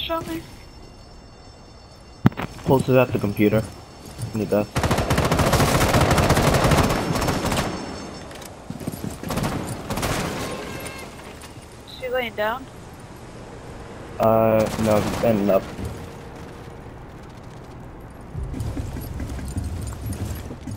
you the one that shot me? Pulse is at the computer. Need the she laying down? Uh, no, standing up.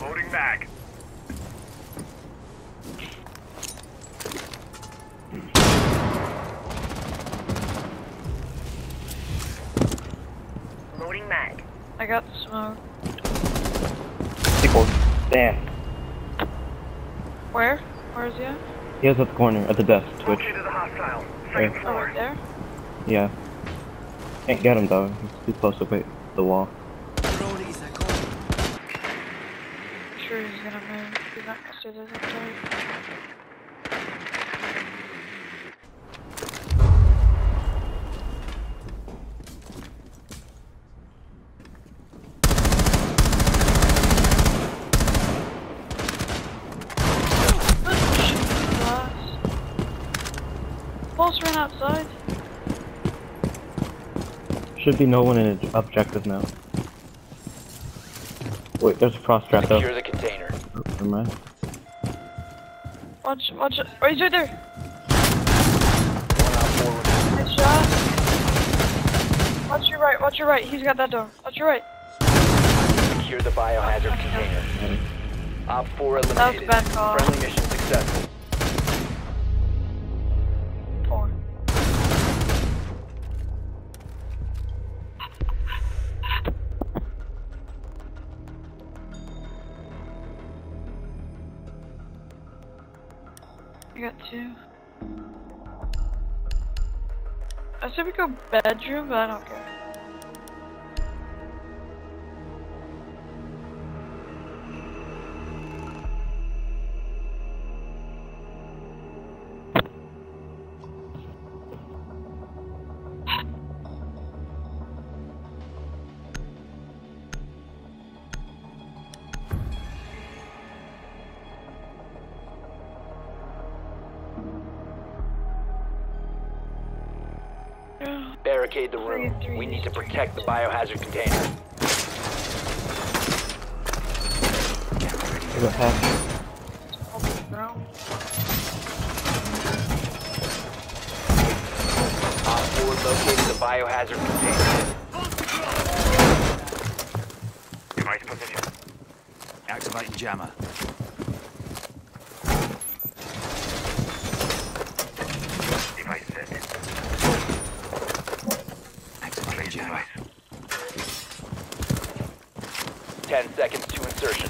Loading back. Loading mag. I got the smoke. People, damn. Where? Where is he at? He is at the corner, at the desk, Twitch. Located a hostile. Right. Oh, right there? Yeah. Can't get him though, he's too close to wait the wall. Sure he's gonna move. He's not gonna stay there the entire Pulse ran outside. Should be no one in objective now. Wait, there's a frost trap though. Secure the container. Oh, never mind. Watch, watch. Oh, he's right there. One out four. Good shot. Watch your right, watch your right. He's got that door. Watch your right. Secure the biohazard container. Op 4 That was a eliminated. bad call. Friendly mission successful. I. Said we go bedroom, but I don't care. Barricade the room. Three, three, We need to protect the biohazard container. There's a hatch. Op 4 located the biohazard container. Device position. Activating jammer. Device set. Activating Place jammer. device. 10 seconds to insertion.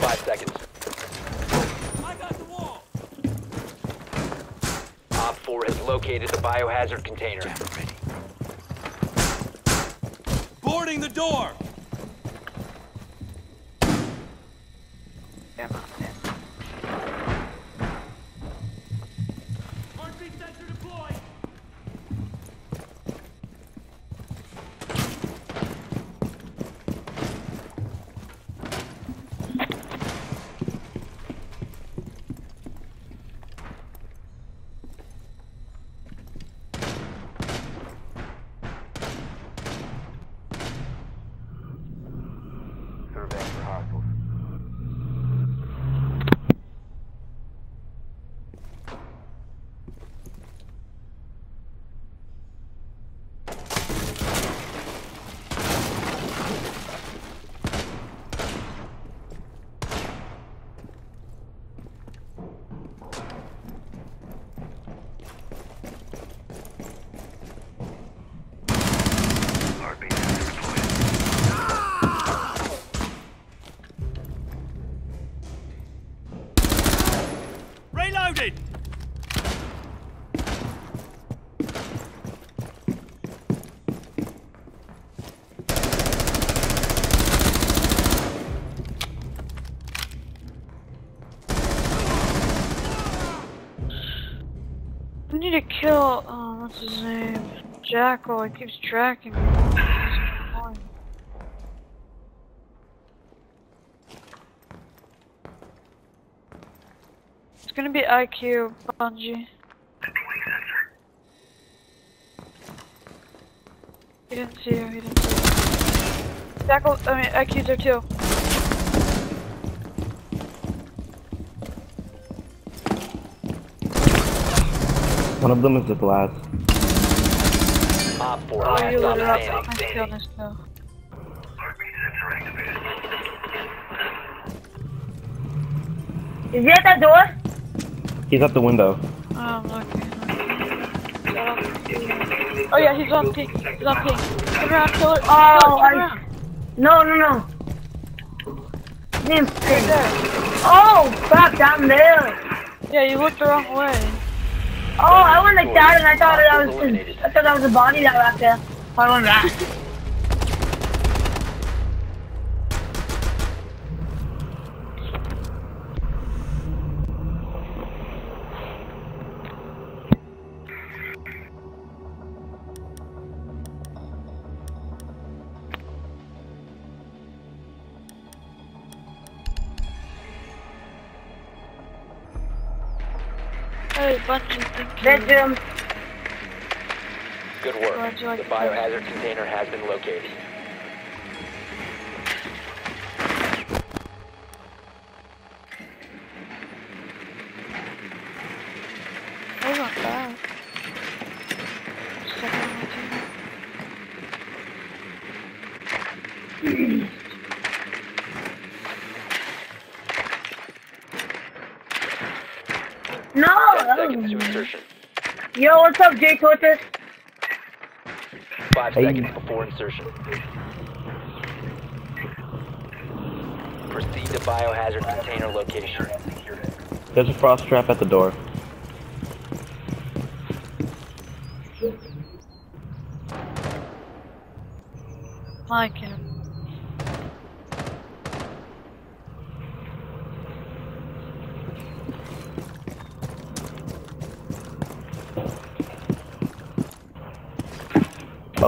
5 seconds. Op 4 has located the biohazard container. Jammer ready. Boarding the door! We need to kill, oh, what's his name? Jackal, he keeps tracking me. It's gonna be IQ, Bungy. He didn't see you, he didn't see you. Jackal, I mean, IQ's there too. One of them is the glass. Op 4, Oh, last you stop lit it up. standing. Nice kill, nice kill. Is he at that door? He's at the window. Oh, I'm. Oh yeah, he's on pink. He's on pink. Turn around, kill it. Oh, kill I- around. No, no, no. Name's Right Oh, crap, down there. Yeah, you looked the wrong way. Oh, I went like that and I thought that was I thought that was a body that was there. I went back. Hey, Bungy, thank you. Bedroom. Good work. like The the biohazard container has been located. That was not bad. Second on my team. No. 10 that seconds to was- insertion. Yo, what's up, Jay Tortoise? 5 Hey. seconds before insertion. Proceed to biohazard container location. There's a frost trap at the door. Like him.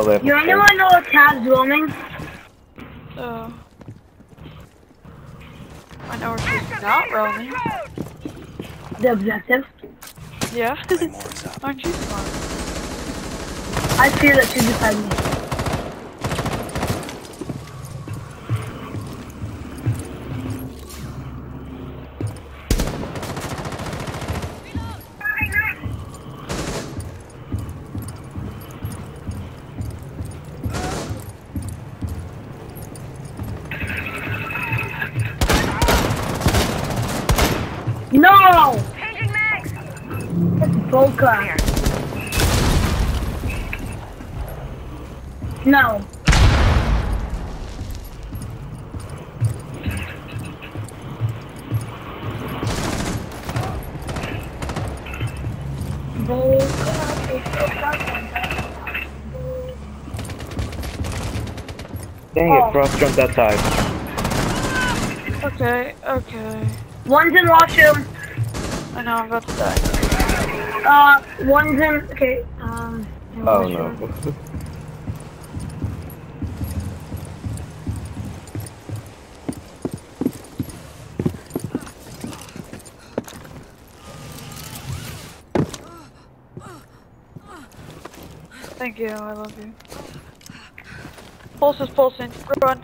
Oh, they have You a anyone know what tab's roaming? So. I know where she's not roaming. The objective. Yeah. Aren't you smart? I feel that she's beside me. No! Changing mags! That's Boca. No. Dang Oh. it, frost jumped outside. Okay, okay. One's in washroom. I know I'm about to die. Uh, one's in. Okay. Um. in Oh washroom. no. Thank you, I love you. Pulse is pulsing. Run.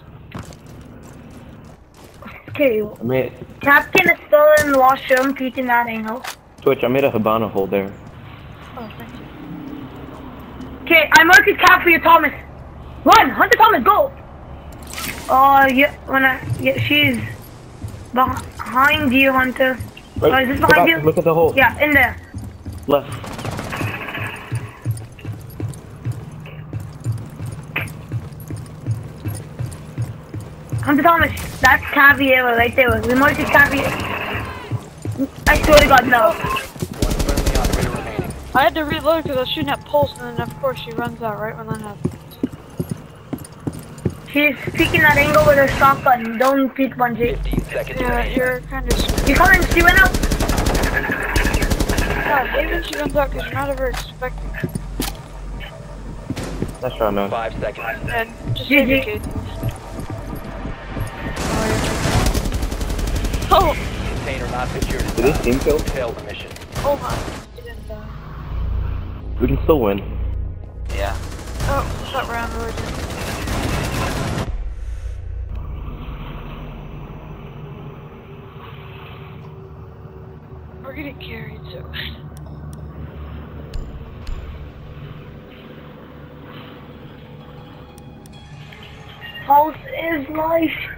Okay. I made Captain is still in the washroom, peeking that angle. Twitch. I made a Hibana hole there. Oh, thank you. Okay, I marked his cap for you, Thomas. Run, Hunter Thomas, go. Uh, yeah. When I yeah, she's behind you, Hunter. Right, Oh, is this behind you? Look at the hole. Yeah, in there. Left. Hunter Thomas, that's Caveira right there. We marked his Caveira. I swear to God, no. One friendly operator remaining. I had to reload because I was shooting at Pulse, and then of course she runs out right when that happens. She's peeking that angle with her shotgun. Don't peek, Bungy. 15 seconds Yeah, you're kind of screwed. You coming? She went out. Yeah, even she runs out because you're not ever expecting it. Nice try, man. 5 seconds. And just GG. Oh, Container not secured. Did this team kill? Failed the mission. oh my. Didn't die. We can still win. Yeah. Oh, that round already. We're getting carried, so. Pulse is life.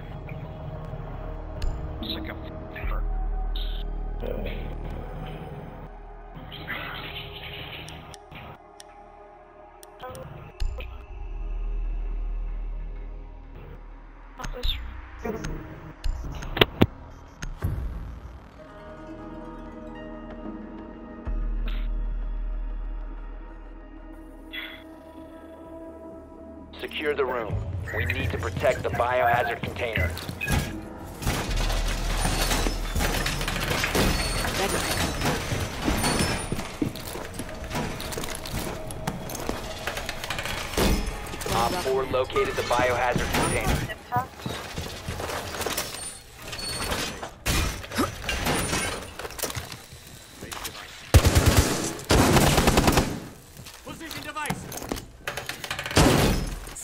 Secure the room. We need to protect the biohazard container. Op 4 located the biohazard container.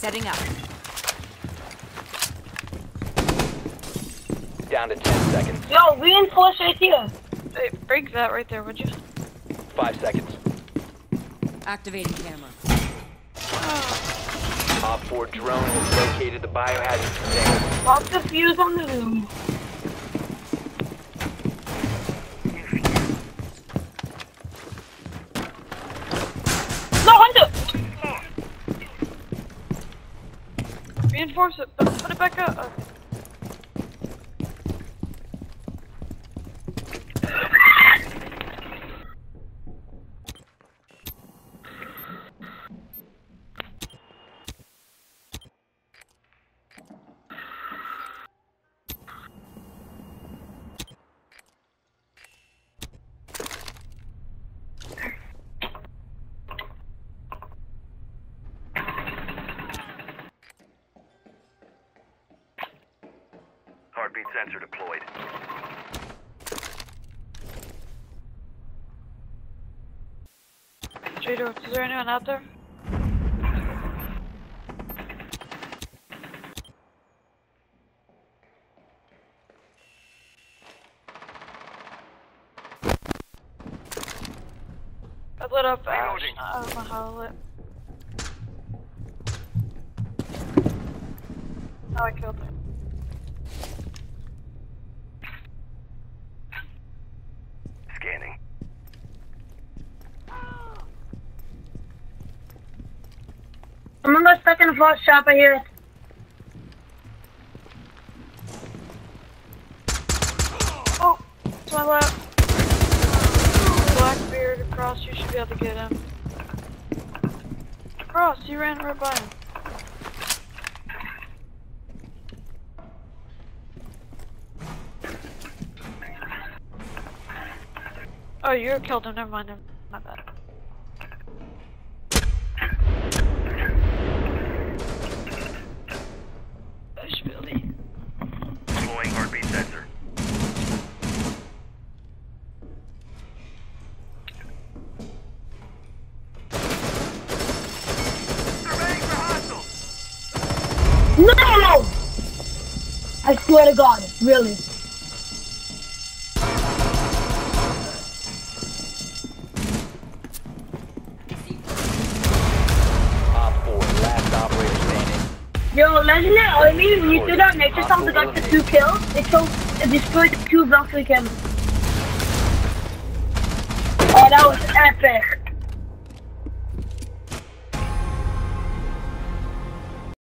Setting up. Down to 10 seconds. Yo, reinforce right here. Hey, break that right there, would you? 5 seconds. Activating camera. Op 4 drone has located the biohazard container. Pop the fuse on the room. No, Hunter! Reinforce it. Uh, Put it back up. Okay. Heartbeat sensor deployed. Is there anyone out there? I lit up uh, Ash. I don't know how I lit. Oh, I killed him. Scanning. Got stuck in a fast shop, I hear it. Oh, my left. Blackbeard across, you should be able to get him. Cross, you ran right by him. Oh, you killed him, never mind him. My bad. Swear to God, really. Op 4, last operator standing. Yo, legendary army, when you stood out next to something that got the two kills, it killed, it destroyed the two Valkyrie cameras. Oh, that was epic.